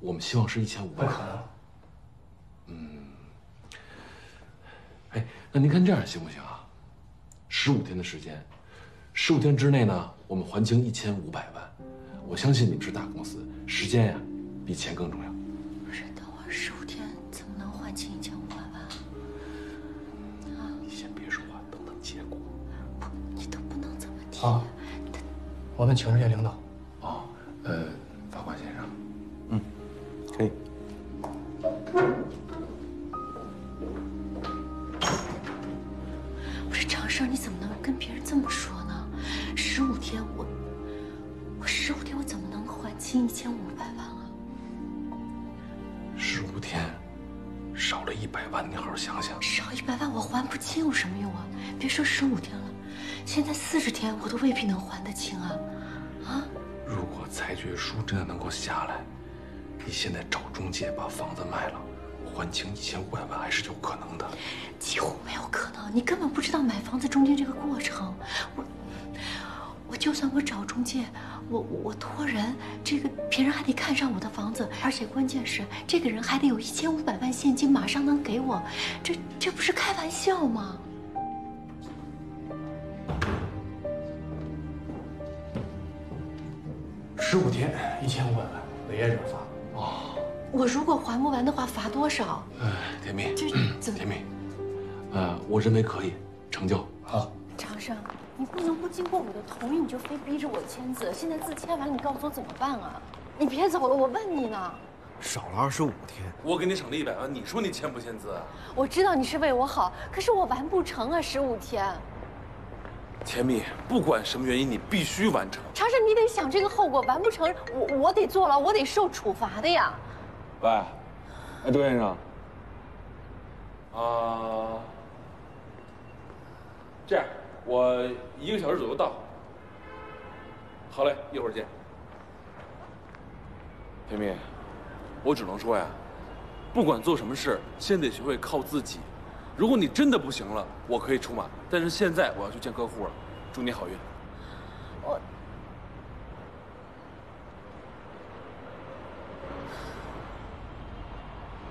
我们希望是一千五百。不可能。哎，那您看这样行不行啊？十五天的时间，十五天之内呢，我们还清一千五百万。我相信你们是大公司，时间呀，比钱更重要。不是，等会儿十五天怎么能还清一千五百万？你先别说话，等等结果。不，你都不能这么提。啊，我们请示一下领导。哦，呃，清一千五百万啊？十五天，少了一百万，你好好想想。少一百万我还不清有什么用啊？别说十五天了，现在四十天我都未必能还得清啊！啊，如果裁决书真的能够下来，你现在找中介把房子卖了，还清一千五百万还是有可能的。几乎没有可能，你根本不知道买房子中间这个过程。我我就算我找中介，我我托人，这个别人还得看上我的房子，而且关键是这个人还得有一千五百万现金，马上能给我，这这不是开玩笑吗？十五天，一千五百万，违约者罚。哦我如果还不完的话，罚多少？哎，甜蜜，这 怎么甜蜜，呃，我认为可以成交。好，长生，你不能不经过我的同意，你就非逼着我签字。现在字签完了，你告诉我怎么办啊？你别走了，我问你呢。少了二十五天，我给你省了一百万，你说你签不签字啊？我知道你是为我好，可是我完不成啊，十五天。甜蜜，不管什么原因，你必须完成。长生，你得想这个后果，完不成，我我得坐牢，我得受处罚的呀。喂，哎，杜先生，啊，这样，我一个小时左右到。好嘞，一会儿见。甜蜜，我只能说呀，不管做什么事，先得学会靠自己。如果你真的不行了，我可以出马，但是现在我要去见客户了。祝你好运。我